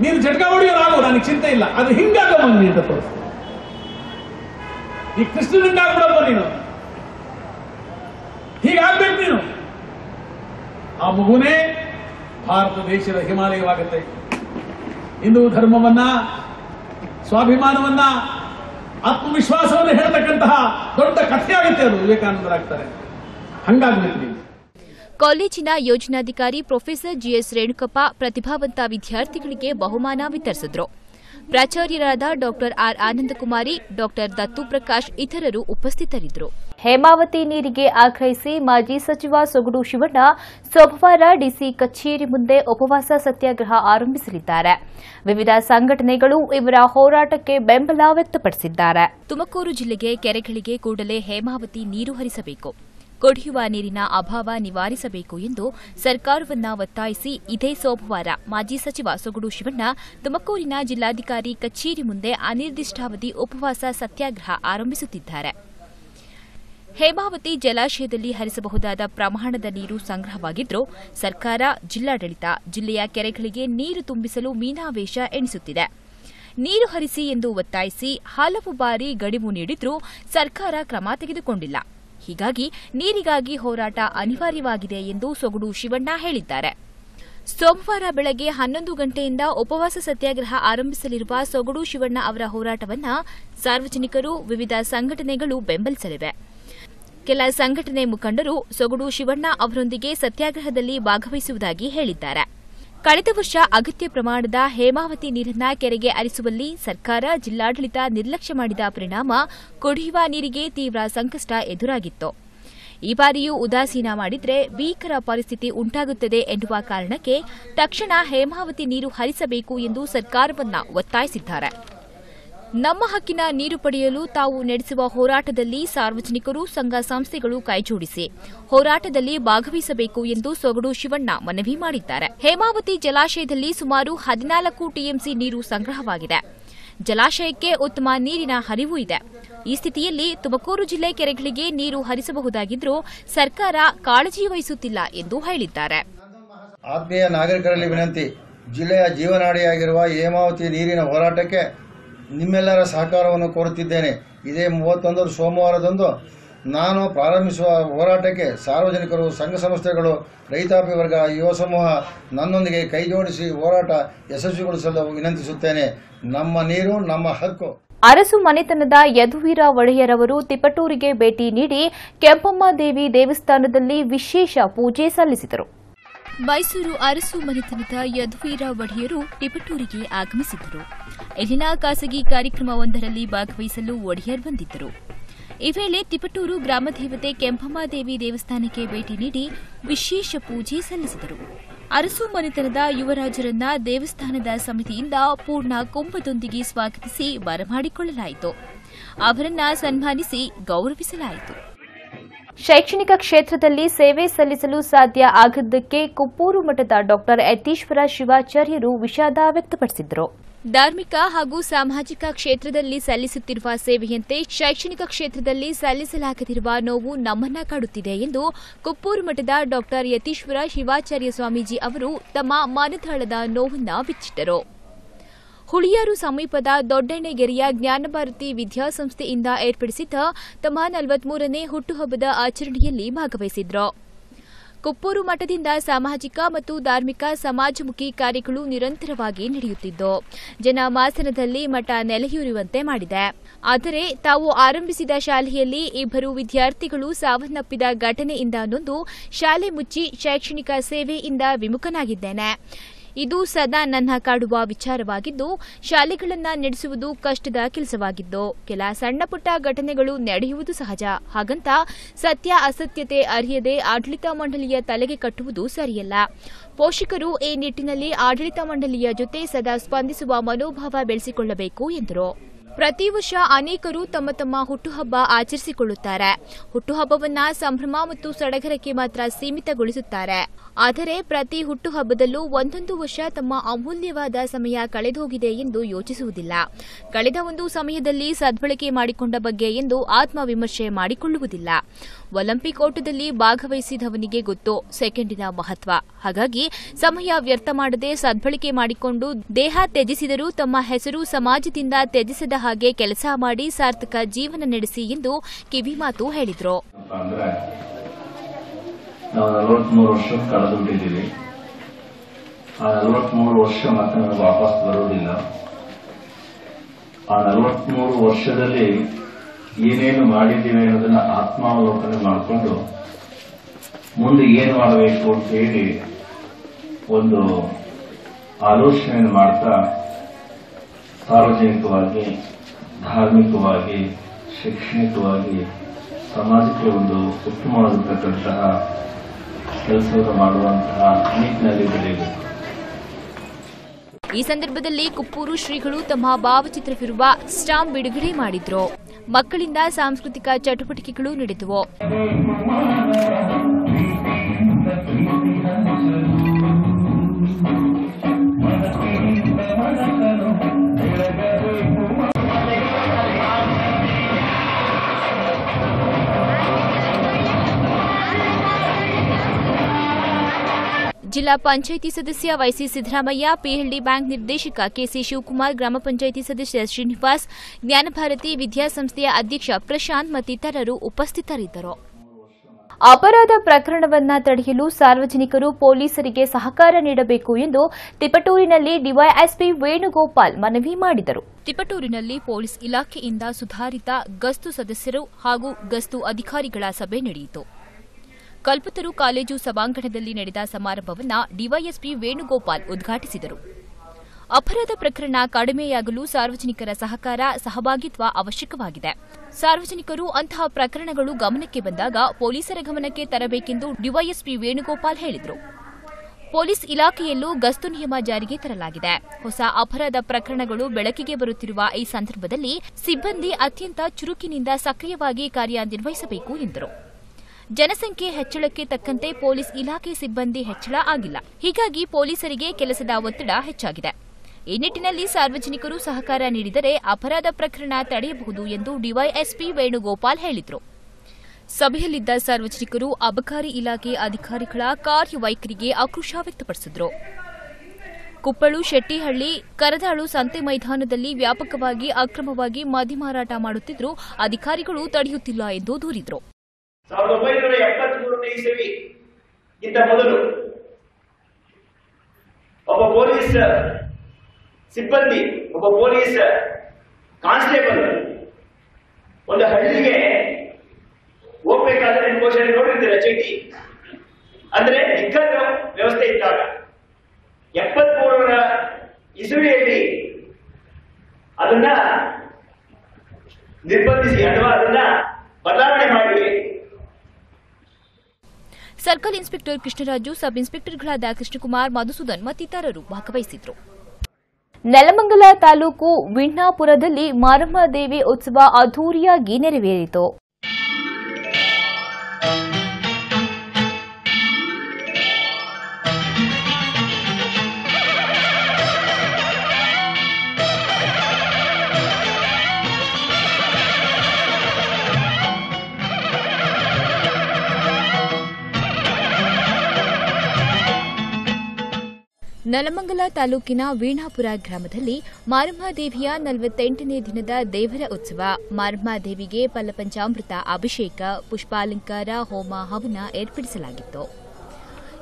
F: ನೀನು ಜಟ್ಕ ಹೊಡೆಯೋನಾಗು ನನಗೆ ಚಿಂತೆ ಇಲ್ಲ. ಅದು ಹಿಂಗಾಗ ಬನ್ನಿ ಅಂತ ತೋರಿಸ್ತಾನೆ ಈ ಕೃಷ್ಣನಿಂದಾಗ್ಬಿಡಪ್ಪ ನೀನು. ಹೀಗಾಗ್ಬೇಕು ನೀನು. ಆ ಮಗುನೇ ಭಾರತ ದೇಶದ ಹಿಮಾಲಯವಾಗುತ್ತೆ. ಹಿಂದೂ ಧರ್ಮವನ್ನ, ಸ್ವಾಭಿಮಾನವನ್ನ, ಆತ್ಮವಿಶ್ವಾಸವನ್ನು ಹೇಳ್ತಕ್ಕಂತಹ ದೊಡ್ಡ ಕಥೆಯಾಗುತ್ತೆ ಅದು ವಿವೇಕಾನಂದರಾಗ್ತಾರೆ. ಹಂಗಾಗ್ಬೇಕು ನೀವು
A: ಕಾಲೇಜಿನ ಯೋಜನಾಧಿಕಾರಿ ಪ್ರೊಫೆಸರ್ ಜಿಎಸ್ ರೇಣುಕಪ್ಪ ಪ್ರತಿಭಾವಂತ ವಿದ್ಯಾರ್ಥಿಗಳಿಗೆ ಬಹುಮಾನ ವಿತರಿಸಿದರು. ಪ್ರಾಚಾರ್ಯರಾದ doctor R Anandakumari doctor Dattu Prakash ಇತರರು ಉಪಸ್ಥಿತರಿದ್ದರು.
D: ಹೇಮಾವತಿ ನೀರಿಗೆ ಆಗ್ರಹಿಸಿ ಮಾಜಿ ಸಚಿವ ಸೊಗಡು ಶಿವಣ್ಣ ಸೋಮವಾರ ಡಿಸಿ ಕಚೇರಿ ಮುಂದೆ ಉಪವಾಸ ಸತ್ಯಾಗ್ರಹ ಆರಂಭಿಸಲಿದ್ದಾರೆ. ವಿವಿಧ ಸಂಘಟನೆಗಳು ಇವರ ಹೋರಾಟಕ್ಕೆ ಬೆಂಬಲ ವ್ಯಕ್ತಪಡಿಸಿದ್ದಾರೆ.
A: ತುಮಕೂರು ಜಿಲ್ಲೆಗೆ ಕೆರೆಗಳಿಗೆ ಕೂಡಲೇ ಹೇಮಾವತಿ ನೀರು ಹರಿಸಬೇಕು. ಕುಡಿಯುವ ನೀರಿನ ಅಭಾವ ನಿವಾರಿಸಬೇಕು ಎಂದು ಸರ್ಕಾರವನ್ನ ಒತ್ತಾಯಿಸಿ ಇದೇ ಸೋಮವಾರ ಮಾಜಿ ಸಚಿವ ಸೊಗಡು ಶಿವಣ್ಣ ತುಮಕೂರಿನ ಜಿಲ್ಲಾಧಿಕಾರಿ ಕಚೇರಿ ಮುಂದೆ ಅನಿರ್ದಿಷ್ಟಾವಧಿ ಉಪವಾಸ ಸತ್ಯಾಗ್ರಹ ಆರಂಭಿಸುತ್ತಿದ್ದಾರೆ. ಹೇಮಾವತಿ ಜಲಾಶಯದಲ್ಲಿ ಹರಿಸಬಹುದಾದ ಪ್ರಮಾಣದ ನೀರು ಸಂಗ್ರಹವಾಗಿದ್ದರೂ ಸರ್ಕಾರ, ಜಿಲ್ಲಾಡಳಿತ, ಜಿಲ್ಲೆಯ ಕೆರೆಗಳಿಗೆ ನೀರು ತುಂಬಿಸಲು ಮೀನಾವೇಶ ಎಣಿಸುತ್ತಿದೆ. ನೀರು ಹರಿಸಿ ಎಂದು ಒತ್ತಾಯಿಸಿ ಹಲವು ಬಾರಿ ಗಡಿವು ನೀಡಿದ್ರೂ ಸರ್ಕಾರ ಕ್ರಮ ತೆಗೆದುಕೊಂಡಿಲ್ಲ. ಹೀಗಾಗಿ ನೀರಿಗಾಗಿ ಹೋರಾಟ ಅನಿವಾರ್ಯವಾಗಿದೆ ಎಂದು ಸೊಗಡು ಶಿವಣ್ಣ ಹೇಳಿದ್ದಾರೆ. ಸೋಮವಾರ ಬೆಳಗ್ಗೆ ಹನ್ನೊಂದು ಗಂಟೆಯಿಂದ ಉಪವಾಸ ಸತ್ಯಾಗ್ರಹ ಆರಂಭಿಸಲಿರುವ ಸೊಗಡು ಶಿವಣ್ಣ ಅವರ ಹೋರಾಟವನ್ನು ಸಾರ್ವಜನಿಕರು ವಿವಿಧ ಸಂಘಟನೆಗಳು ಬೆಂಬಲಿಸಲಿವೆ. ಕೆಲ ಸಂಘಟನೆ ಮುಖಂಡರು ಸೊಗಡು ಶಿವಣ್ಣ ಅವರೊಂದಿಗೆ ಸತ್ಯಾಗ್ರಹದಲ್ಲಿ ಭಾಗವಹಿಸುವುದಾಗಿ ಹೇಳಿದ್ದಾರೆ. ಕಳೆದ ವರ್ಷ ಅಗತ್ಯ ಪ್ರಮಾಣದ ಹೇಮಾವತಿ ನೀರನ್ನ ಕೆರೆಗೆ ಹರಿಸುವಲ್ಲಿ ಸರ್ಕಾರ ಜಿಲ್ಲಾಡಳಿತ ನಿರ್ಲಕ್ಷ್ಯ ಮಾಡಿದ ಪರಿಣಾಮ ಕುಡಿಯುವ ನೀರಿಗೆ ತೀವ್ರ ಸಂಕಷ್ಟ ಎದುರಾಗಿತ್ತು. ಈ ಬಾರಿಯೂ ಉದಾಸೀನ ಮಾಡಿದರೆ ಭೀಕರ ಪರಿಸ್ಥಿತಿ ಉಂಟಾಗುತ್ತದೆ ಎನ್ನುವ ಕಾರಣಕ್ಕೆ ತಕ್ಷಣ ಹೇಮಾವತಿ ನೀರು ಹರಿಸಬೇಕು ಎಂದು ಸರ್ಕಾರವನ್ನ ಒತ್ತಾಯಿಸಿದ್ದಾರೆ. ನಮ್ಮ ಹಕ್ಕಿನ ನೀರು ಪಡೆಯಲು ತಾವು ನಡೆಸುವ ಹೋರಾಟದಲ್ಲಿ ಸಾರ್ವಜನಿಕರು, ಸಂಘ ಸಂಸ್ಥೆಗಳು ಕೈಜೋಡಿಸಿ ಹೋರಾಟದಲ್ಲಿ ಭಾಗವಹಿಸಬೇಕು ಎಂದು ಸೊಗಡು ಶಿವಣ್ಣ ಮನವಿ ಮಾಡಿದ್ದಾರೆ. ಹೇಮಾವತಿ ಜಲಾಶಯದಲ್ಲಿ ಸುಮಾರು ಹದಿನಾಲ್ಕು ಟಿಎಂಸಿ ನೀರು ಸಂಗ್ರಹವಾಗಿದೆ. ಜಲಾಶಯಕ್ಕೆ ಉತ್ತಮ ನೀರಿನ ಹರಿವು ಇದೆ. ಈ ಸ್ಥಿತಿಯಲ್ಲಿ ತುಮಕೂರು ಜಿಲ್ಲೆ ಕೆರೆಗಳಿಗೆ ನೀರು ಹರಿಸಬಹುದಾಗಿದ್ದರೂ ಸರ್ಕಾರ ಕಾಳಜಿ ವಹಿಸುತ್ತಿಲ್ಲ ಎಂದು ಹೇಳಿದ್ದಾರೆ.
G: ಆತ್ಮೀಯ ನಾಗರಿಕರಲ್ಲಿ ವಿನಂತಿ, ಜಿಲ್ಲೆಯ ಜೀವನಾಡಿಯಾಗಿರುವ ಹೇಮಾವತಿ ನೀರಿನ ಹೋರಾಟಕ್ಕೆ ನಿಮ್ಮೆಲ್ಲರ ಸಹಕಾರವನ್ನು ಕೋರುತ್ತಿದ್ದೇನೆ. ಇದೇ ಮೂವತ್ತೊಂದರ ಸೋಮವಾರದಂದು ನಾನು ಪ್ರಾರಂಭಿಸುವ ಹೋರಾಟಕ್ಕೆ ಸಾರ್ವಜನಿಕರು, ಸಂಘ ಸಂಸ್ಥೆಗಳು, ರೈತಾಪಿ ವರ್ಗ, ಯುವ ಸಮೂಹ ನನ್ನೊಂದಿಗೆ ಕೈಜೋಡಿಸಿ ಹೋರಾಟ ಯಶಸ್ವಿಗೊಳಿಸಲು ವಿನಂತಿಸುತ್ತೇನೆ. ನಮ್ಮ ನೀರು, ನಮ್ಮ ಹಕ್ಕು.
D: ಅರಸು ಮನೆತನದ ಯದುವೀರ ಒಡೆಯರವರು ತಿಪಟೂರಿಗೆ ಭೇಟಿ ನೀಡಿ ಕೆಂಪಮ್ಮ ದೇವಿ ದೇವಸ್ಥಾನದಲ್ಲಿ ವಿಶೇಷ ಪೂಜೆ ಸಲ್ಲಿಸಿದರು.
A: ಮೈಸೂರು ಅರಸು ಮನೆತನದ ಯದುವೀರ ಒಡೆಯರು ತಿಪಟೂರಿಗೆ ಆಗಮಿಸಿದ್ದರು. ಇಲ್ಲಿನ ಖಾಸಗಿ ಕಾರ್ಯಕ್ರಮವೊಂದರಲ್ಲಿ ಭಾಗವಹಿಸಲು ಒಡೆಯರ್ ಬಂದಿದ್ದರು. ಈ ವೇಳೆ ತಿಪಟೂರು ಗ್ರಾಮದೇವತೆ ಕೆಂಪಮ್ಮಾದೇವಿ ದೇವಸ್ಥಾನಕ್ಕೆ ಭೇಟಿ ನೀಡಿ ವಿಶೇಷ ಪೂಜೆ ಸಲ್ಲಿಸಿದರು. ಅರಸು ಮನೆತನದ ಯುವರಾಜರನ್ನ ದೇವಸ್ಥಾನದ ಸಮಿತಿಯಿಂದ ಪೂರ್ಣ ಕುಂಭದೊಂದಿಗೆ ಸ್ವಾಗತಿಸಿ ಬರಮಾಡಿಕೊಳ್ಳಲಾಯಿತು. ಅವರನ್ನ ಸನ್ಮಾನಿಸಿ ಗೌರವಿಸಲಾಯಿತು.
D: ಶೈಕ್ಷಣಿಕ ಕ್ಷೇತ್ರದಲ್ಲಿ ಸೇವೆ ಸಲ್ಲಿಸಲು ಸಾಧ್ಯ ಆಗದ್ದಕ್ಕೆ ಕುಪ್ಪೂರು ಮಠದ ಡಾಕ್ಟರ್ ಯತೀಶ್ವರ ಶಿವಾಚಾರ್ಯರು ವಿಷಾದ ವ್ಯಕ್ತಪಡಿಸಿದರು.
A: ಧಾರ್ಮಿಕ ಹಾಗೂ ಸಾಮಾಜಿಕ ಕ್ಷೇತ್ರದಲ್ಲಿ ಸಲ್ಲಿಸುತ್ತಿರುವ ಸೇವೆಯಂತೆ ಶೈಕ್ಷಣಿಕ ಕ್ಷೇತ್ರದಲ್ಲಿ ಸಲ್ಲಿಸಲಾಗದಿರುವ ನೋವು ನಮ್ಮನ್ನ ಕಾಡುತ್ತಿದೆ ಎಂದು ಕುಪ್ಪೂರು ಮಠದ ಡಾಕ್ಟರ್ ಯತೀಶ್ವರ ಶಿವಾಚಾರ್ಯ ಸ್ವಾಮೀಜಿ ಅವರು ತಮ್ಮ ಮನದಾಳದ ನೋವನ್ನ ಬಿಚ್ಚಿಟ್ಟರು. ಹುಳಿಯಾರು ಸಮೀಪದ ದೊಡ್ಡಣ್ಣಗೆರೆಯ ಜ್ಞಾನಭಾರತಿ ವಿದ್ಯಾಸಂಸ್ಥೆಯಿಂದ ಏರ್ಪಡಿಸಿದ್ದ ತಮ್ಮ ನಲವತ್ಮೂರನೇ ಹುಟ್ಟುಹಬ್ಬದ ಆಚರಣೆಯಲ್ಲಿ ಭಾಗವಹಿಸಿದ್ರು. ಕುಪ್ಪೂರು ಮಠದಿಂದ ಸಾಮಾಜಿಕ ಮತ್ತು ಧಾರ್ಮಿಕ ಸಮಾಜಮುಖಿ ಕಾರ್ಯಗಳು ನಿರಂತರವಾಗಿ ನಡೆಯುತ್ತಿದ್ದು ಜನಮಾಸನದಲ್ಲಿ ಮಠ ನೆಲೆಯೂರುವಂತೆ ಮಾಡಿದೆ. ಆದರೆ ತಾವು ಆರಂಭಿಸಿದ ಶಾಲೆಯಲ್ಲಿ ಇಬ್ಬರು ವಿದ್ಯಾರ್ಥಿಗಳು ಸಾವನ್ನಪ್ಪಿದ ಘಟನೆಯಿಂದ ನೊಂದು ಶಾಲೆ ಮುಚ್ಚಿ ಶೈಕ್ಷಣಿಕ ಸೇವೆಯಿಂದ ವಿಮುಖನಾಗಿದ್ದೇನೆ. ಇದು ಸದಾ ನನ್ನ ಕಾಡುವ ವಿಚಾರವಾಗಿದ್ದು, ಶಾಲೆಗಳನ್ನು ನಡೆಸುವುದು ಕಷ್ಟದ ಕೆಲಸವಾಗಿದ್ದು, ಕೆಲ ಸಣ್ಣಪುಟ್ಟ ಘಟನೆಗಳು ನಡೆಯುವುದು ಸಹಜ. ಹಾಗಂತ ಸತ್ಯ ಅಸತ್ಯತೆ ಅರಿಯದೆ ಆಡಳಿತ ಮಂಡಳಿಯ ತಲೆಗೆ ಕಟ್ಟುವುದು ಸರಿಯಲ್ಲ. ಪೋಷಕರು ಈ ನಿಟ್ಟಿನಲ್ಲಿ ಆಡಳಿತ ಮಂಡಳಿಯ ಜೊತೆ ಸದಾ ಸ್ಪಂದಿಸುವ ಮನೋಭಾವ ಬೆಳೆಸಿಕೊಳ್ಳಬೇಕು ಎಂದರು. ಪ್ರತಿ ವರ್ಷ ಅನೇಕರು ತಮ್ಮ ತಮ್ಮ ಹುಟ್ಟುಹಬ್ಬ ಆಚರಿಸಿಕೊಳ್ಳುತ್ತಾರೆ. ಹುಟ್ಟುಹಬ್ಬವನ್ನ ಸಂಭ್ರಮ ಮತ್ತು ಸಡಗರಕ್ಕೆ ಮಾತ್ರ ಸೀಮಿತಗೊಳಿಸುತ್ತಾರೆ. ಆದರೆ ಪ್ರತಿ ಹುಟ್ಟುಹಬ್ಬದಲ್ಲೂ ಒಂದೊಂದು ವರ್ಷ ತಮ್ಮ ಅಮೂಲ್ಯವಾದ ಸಮಯ ಕಳೆದೋಗಿದೆ ಎಂದು ಯೋಚಿಸುವುದಿಲ್ಲ. ಕಳೆದ ಒಂದು ಸಮಯದಲ್ಲಿ ಸದ್ಬಳಕೆ ಮಾಡಿಕೊಂಡ ಬಗ್ಗೆ ಎಂದು ಆತ್ಮವಿಮರ್ಶೆ ಮಾಡಿಕೊಳ್ಳುವುದಿಲ್ಲ. ಒಲಿಂಪಿಕ್ ಓಟದಲ್ಲಿ ಭಾಗವಹಿಸಿದವನಿಗೆ ಗೊತ್ತು, ಸೆಕೆಂಡಿನ ಮಹತ್ವ. ಹಾಗಾಗಿ ಸಮಯ ವ್ಯರ್ಥ ಮಾಡದೆ ಸದ್ಬಳಕೆ ಮಾಡಿಕೊಂಡು ದೇಹ ತ್ಯಜಿಸಿದರೂ ತಮ್ಮ ಹೆಸರು ಸಮಾಜದಿಂದ ತ್ಯಜಿಸದ ಹಾಗೆ ಕೆಲಸ ಮಾಡಿ ಸಾರ್ಥಕ ಜೀವನ ನಡೆಸಿ ಎಂದು ಕಿವಿಮಾತು ಹೇಳಿದ್ರು.
H: ನಾವು ನಲವತ್ಮೂರು ವರ್ಷ ಕಳೆದು ಬಿಟ್ಟಿದ್ದೀವಿ ಆ ನಲವತ್ಮೂರು ವರ್ಷ ಮತ್ತೆ ನಮಗೆ ವಾಪಸ್ ಬರೋದಿಲ್ಲ ಆ ನಲವತ್ಮೂರು ವರ್ಷದಲ್ಲಿ ಏನೇನು ಮಾಡಿದ್ದೀವಿ ಅನ್ನೋದನ್ನ ಆತ್ಮಾವಲೋಕನೆ ಮಾಡಿಕೊಂಡು ಮುಂದೆ ಏನು ಮಾಡಬೇಕು ಅಂತ ಹೇಳಿ ಒಂದು ಆಲೋಚನೆಯನ್ನು ಮಾಡ್ತಾ ಸಾರ್ವಜನಿಕವಾಗಿ ಧಾರ್ಮಿಕವಾಗಿ, ಶೈಕ್ಷಣಿಕವಾಗಿ ಸಮಾಜಕ್ಕೆ ಒಂದು ಉತ್ತಮವಾಗಿರ್ತಕ್ಕಂತಹ ಕೆಲಸವನ್ನು ಮಾಡುವಂತಹ ನಿಟ್ಟಿನಲ್ಲಿ ಬೆಳೆಯಬೇಕು.
A: ಈ ಸಂದರ್ಭದಲ್ಲಿ ಕುಪ್ಪೂರು ಶ್ರೀಗಳು ತಮ್ಮ ಭಾವಚಿತ್ರವಿರುವ ಸ್ಟಾಂಪ್ ಬಿಡುಗಡೆ ಮಾಡಿದ್ರು. ಮಕ್ಕಳಿಂದ ಸಾಂಸ್ಕೃತಿಕ ಚಟುವಟಿಕೆಗಳು ನಡೆದವು. ಜಿಲ್ಲಾ ಪಂಚಾಯಿತಿ ಸದಸ್ಯ ವೈಸಿ ಸಿದ್ದರಾಮಯ್ಯ, ಪಿಎಲ್ಡಿ ಬ್ಯಾಂಕ್ ನಿರ್ದೇಶಕ ಕೆಸಿ ಶಿವಕುಮಾರ್, ಗ್ರಾಮ ಪಂಚಾಯಿತಿ ಸದಸ್ಯ ಶ್ರೀನಿವಾಸ್ ಜ್ಞಾನಭಾರತಿ ವಿದ್ಯಾಸಂಸ್ಥೆಯ ಅಧ್ಯಕ್ಷ ಪ್ರಶಾಂತ್ ಮತ್ತಿತರರು ಉಪಸ್ಥಿತರಿದ್ದರು.
D: ಅಪರಾಧ ಪ್ರಕರಣವನ್ನ ತಡೆಯಲು ಸಾರ್ವಜನಿಕರು ಪೊಲೀಸರಿಗೆ ಸಹಕಾರ ನೀಡಬೇಕು ಎಂದು ತಿಪಟೂರಿನಲ್ಲಿ ಡಿವೈಎಸ್ಪಿ ವೇಣುಗೋಪಾಲ್ ಮನವಿ ಮಾಡಿದರು.
A: ತಿಪಟೂರಿನಲ್ಲಿ ಪೊಲೀಸ್ ಇಲಾಖೆಯಿಂದ ಸುಧಾರಿತ ಗಸ್ತು ಸದಸ್ಯರು ಹಾಗೂ ಗಸ್ತು ಅಧಿಕಾರಿಗಳ ಸಭೆ ನಡೆಯಿತು. ಕಲ್ಪತರು ಕಾಲೇಜು ಸಭಾಂಗಣದಲ್ಲಿ ನಡೆದ ಸಮಾರಂಭವನ್ನು ಡಿವೈಎಸ್ಪಿ ವೇಣುಗೋಪಾಲ್ ಉದ್ಘಾಟಿಸಿದರು. ಅಪರಾಧ ಪ್ರಕರಣ ಕಡಿಮೆಯಾಗಲು ಸಾರ್ವಜನಿಕರ ಸಹಕಾರ ಸಹಭಾಗಿತ್ವ ಅವಶ್ಯಕವಾಗಿದೆ. ಸಾರ್ವಜನಿಕರು ಅಂತಹ ಪ್ರಕರಣಗಳು ಗಮನಕ್ಕೆ ಬಂದಾಗ ಪೊಲೀಸರ ಗಮನಕ್ಕೆ ತರಬೇಕೆಂದು ಡಿವೈಎಸ್ಪಿ ವೇಣುಗೋಪಾಲ್ ಹೇಳಿದರು. ಪೊಲೀಸ್ ಇಲಾಖೆಯಲ್ಲೂ ಗಸ್ತು ನಿಯಮ ಜಾರಿಗೆ ತರಲಾಗಿದೆ. ಹೊಸ ಅಪರಾಧ ಪ್ರಕರಣಗಳು ಬೆಳಕಿಗೆ ಬರುತ್ತಿರುವ ಈ ಸಂದರ್ಭದಲ್ಲಿ ಸಿಬ್ಬಂದಿ ಅತ್ಯಂತ ಚುರುಕಿನಿಂದ ಸಕ್ರಿಯವಾಗಿ ಕಾರ್ಯನಿರ್ವಹಿಸಬೇಕು ಎಂದರು. ಜನಸಂಖ್ಯೆ ಹೆಚ್ಚಳಕ್ಕೆ ತಕ್ಕಂತೆ ಪೊಲೀಸ್ ಇಲಾಖೆ ಸಿಬ್ಬಂದಿ ಹೆಚ್ಚಳ ಆಗಿಲ್ಲ. ಹೀಗಾಗಿ ಪೊಲೀಸರಿಗೆ ಕೆಲಸದ ಒತ್ತಡ ಹೆಚ್ಚಾಗಿದೆ. ಈ ನಿಟ್ಟಿನಲ್ಲಿ ಸಾರ್ವಜನಿಕರು ಸಹಕಾರ ನೀಡಿದರೆ ಅಪರಾಧ ಪ್ರಕರಣ ತಡೆಯಬಹುದು ಎಂದು ಡಿವೈಎಸ್ಪಿ ವೇಣುಗೋಪಾಲ್ ಹೇಳಿದರು. ಸಭೆಯಲ್ಲಿದ್ದ ಸಾರ್ವಜನಿಕರು ಅಬಕಾರಿ ಇಲಾಖೆ ಅಧಿಕಾರಿಗಳ ಕಾರ್ಯವೈಖರಿಗೆ ಆಕ್ರೋಶ ವ್ಯಕ್ತಪಡಿಸಿದರು. ಕುಪ್ಪಳು, ಶೆಟ್ಟಿಹಳ್ಳಿ, ಕರದಾಳು ಸಂತೆ ಮೈದಾನದಲ್ಲಿ ವ್ಯಾಪಕವಾಗಿ ಅಕ್ರಮವಾಗಿ ಮದ್ಯ ಮಾರಾಟ ಮಾಡುತ್ತಿದ್ದರೂ ಅಧಿಕಾರಿಗಳು ತಡೆಯುತ್ತಿಲ್ಲ ಎಂದು ದೂರಿದರು.
I: ಸಾವಿರದ ಒಂಬೈನೂರ ಎಪ್ಪತ್ಮೂರನೇ ಇಸವಿ ಗಿಂತ ಮೊದಲು ಒಬ್ಬ ಪೊಲೀಸ್ ಸಿಬ್ಬಂದಿ, ಒಬ್ಬ ಪೊಲೀಸ್ ಕಾನ್ಸ್ಟೇಬಲ್ ಒಂದು ಹಳ್ಳಿಗೆ ಹೋಗ್ಬೇಕಾದ್ರೆ ಬಹುಶಃ ನೋಡಿರ್ತೀರ ಚೀಟಿ? ಅಂದ್ರೆ ನಿಖರ ವ್ಯವಸ್ಥೆ ಇದ್ದಾಗ ಎಪ್ಪತ್ಮೂರರ ಇಸುವಿಯಲ್ಲಿ ಅದನ್ನ ನಿರ್ಬಂಧಿಸಿ, ಅಥವಾ ಅದನ್ನ ಬದಲಾವಣೆ ಮಾಡಿ
A: ಸರ್ಕಲ್ ಇನ್ಸ್ಪೆಕ್ಟರ್ ಕೃಷ್ಣರಾಜು, ಸಬ್ ಇನ್ಸ್ಪೆಕ್ಟರ್ಗಳಾದ ಕೃಷ್ಣಕುಮಾರ್, ಮಧುಸೂದನ್ ಮತ್ತಿತರರು ಭಾಗವಹಿಸಿದ್ರು.
D: ನೆಲಮಂಗಲ ತಾಲೂಕು ವಿಣ್ಣಾಪುರದಲ್ಲಿ ಮಾರಮ್ಮ ದೇವಿ ಉತ್ಸವ ಅದ್ದೂರಿಯಾಗಿ ನೆರವೇರಿತು.
A: ನಲಮಂಗಲ ತಾಲೂಕಿನ ವೀಣಾಪುರ ಗ್ರಾಮದಲ್ಲಿ ಮಾರಮ್ಮದೇವಿಯ ನಲವತ್ತೆಂಟನೇ ದಿನದ ದೇವರ ಉತ್ಸವ. ಮಾರಮ್ಮದೇವಿಗೆ ಫಲಪಂಚಾಮೃತ ಅಭಿಷೇಕ, ಪುಷ್ಪಾಲಂಕಾರ, ಹೋಮ, ಹವನ ಏರ್ಪಡಿಸಲಾಗಿತ್ತು.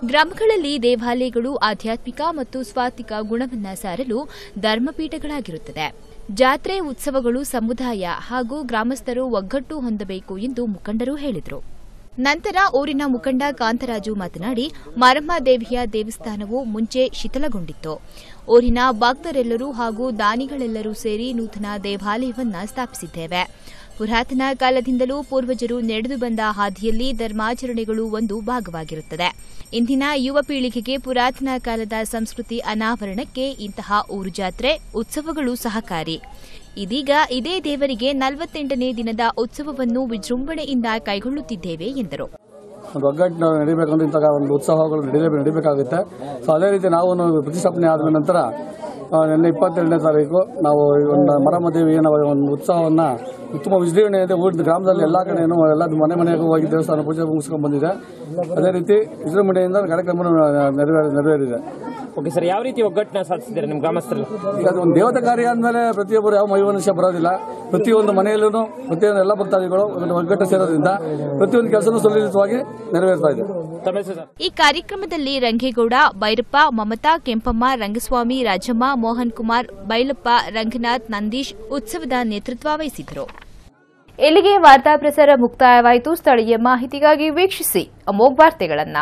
A: ಗ್ರಾಮಗಳಲ್ಲಿ ದೇವಾಲಯಗಳು ಆಧ್ಯಾತ್ಮಿಕ ಮತ್ತು ಸ್ವಾತಿಕ ಗುಣವನ್ನು ಸಾರಲು ಧರ್ಮಪೀಠಗಳಾಗಿರುತ್ತದೆ ಜಾತ್ರೆ, ಉತ್ಸವಗಳು ಸಮುದಾಯ ಹಾಗೂ ಗ್ರಾಮಸ್ಥರು ಒಗ್ಗಟ್ಟು ಹೊಂದಬೇಕು ಎಂದು ಮುಖಂಡರು ಹೇಳಿದರು. ನಂತರ ಊರಿನ ಮುಖಂಡ ಕಾಂತರಾಜು ಮಾತನಾಡಿ ಮಾರಮ್ಮ ದೇವಿಯ ದೇವಸ್ಥಾನವು ಮುಂಚೆ ಶಿಥಿಲಗೊಂಡಿತ್ತು. ಊರಿನ ಭಕ್ತರೆಲ್ಲರೂ ಹಾಗೂ ದಾನಿಗಳೆಲ್ಲರೂ ಸೇರಿ ನೂತನ ದೇವಾಲಯವನ್ನ ಸ್ಥಾಪಿಸಿದ್ದೇವೆ. ಪುರಾತನ ಕಾಲದಿಂದಲೂ ಪೂರ್ವಜರು ನಡೆದು ಬಂದ ಹಾದಿಯಲ್ಲಿ ಧರ್ಮಾಚರಣೆಗಳು ಒಂದು ಭಾಗವಾಗಿರುತ್ತದೆ. ಇಂದಿನ ಯುವ ಪೀಳಿಗೆಗೆ ಪುರಾತನ ಕಾಲದ ಸಂಸ್ಕೃತಿ ಅನಾವರಣಕ್ಕೆ ಇಂತಹ ಊರು ಜಾತ್ರೆ, ಉತ್ಸವಗಳು ಸಹಕಾರಿ. ಇದೀಗ ಇದೇ ದೇವರಿಗೆ ನಲವತ್ತೆಂಟನೇ ದಿನದ ಉತ್ಸವವನ್ನು ವಿಜೃಂಭಣೆಯಿಂದ ಕೈಗೊಳ್ಳುತ್ತಿದ್ದೇವೆ, ಎಂದರು.
J: ಒಂದು ಒಗ್ಗಟ್ಟು ನಡಿಬೇಕಂದ್ರೆ ಇಂತಹ ಒಂದು ಉತ್ಸವಗಳು ನಡೀಲೇ ನಡಿಬೇಕಾಗುತ್ತೆ. ಸೊ ಅದೇ ರೀತಿ ನಾವು ಪ್ರತಿಷ್ಠಾಪನೆ ಆದ ನಂತರ ನಿನ್ನೆ ಇಪ್ಪತ್ತೆರಡನೇ ತಾರೀಕು ನಾವು ಒಂದು ಮರಮ್ಮ ದೇವಿಯ ನಾವು ಒಂದು ಉತ್ಸವವನ್ನು ಉತ್ತಮ ವಿಜೃಂಭಣೆಯಿಂದ ಊರಿನ ಗ್ರಾಮದಲ್ಲಿ ಎಲ್ಲ ಕಡೆಯೂ ಎಲ್ಲ ಮನೆ ಮನೆಗೂ ಹೋಗಿ ದೇವಸ್ಥಾನ ಪೂಜೆ ಮುಗಿಸ್ಕೊಂಡು ಬಂದಿದೆ. ಅದೇ ರೀತಿ ವಿಜೃಂಭಣೆಯಿಂದ ಕಾರ್ಯಕ್ರಮ ನೆರವೇರ, ನೆರವೇರಿದೆ.
C: ಓಕೆ ಸರ್ ಯಾವ ರೀತಿ ಒಗ್ಗಟ್ಟನ್ನ ಸಾಧಿಸಿದ್ದೀರಾ ನಿಮ್ಮ ಗ್ರಾಮಸ್ಥರಲ್ಲಿ
J: ಈಗ ಅದು ಒಂದು ದೇವತೆ ಕಾರ್ಯ ಅಂದಮೇಲೆ ಪ್ರತಿಯೊಬ್ಬರು ಯಾವ ಮೈಮನುಷ್ಯ ಬರೋದಿಲ್ಲ. ಪ್ರತಿಯೊಂದು ಮನೆಯಲ್ಲೂ ಪ್ರತಿಯೊಂದು ಎಲ್ಲ ಭಕ್ತಾದಿಗಳು ಒಂದು ಒಗ್ಗಟ್ಟು ಸೇರೋದ್ರಿಂದ ಪ್ರತಿಯೊಂದು ಕೆಲಸನೂ ಸುಲಲಿತವಾಗಿ ನೆರವೇರ್ತಾ ಇದೆ.
A: ಈ ಕಾರ್ಯಕ್ರಮದಲ್ಲಿ ರಂಗೇಗೌಡ ಭೈರಪ್ಪ ಮಮತಾ ಕೆಂಪಮ್ಮ ರಂಗಸ್ವಾಮಿ ರಾಜಮ್ಮ ಮೋಹನ್ ಕುಮಾರ್ ಬೈಲಪ್ಪ ರಂಗನಾಥ್ ನಂದೀಶ್ ಉತ್ಸವದ ನೇತೃತ್ವ ವಹಿಸಿದರು
D: ಇಲ್ಲಿಗೆ ವಾರ್ತಾ ಪ್ರಸಾರ ಮುಕ್ತಾಯವಾಯಿತು. ಸ್ಥಳೀಯ ಮಾಹಿತಿಗಾಗಿ ವೀಕ್ಷಿಸಿ ಅಮೋಘ ವಾರ್ತೆಗಳನ್ನ.